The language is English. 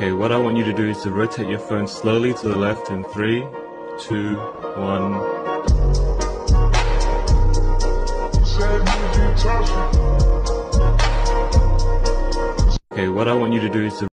Okay, what I want you to do is to rotate your phone slowly to the left in three, two, one. Okay, what I want you to do is to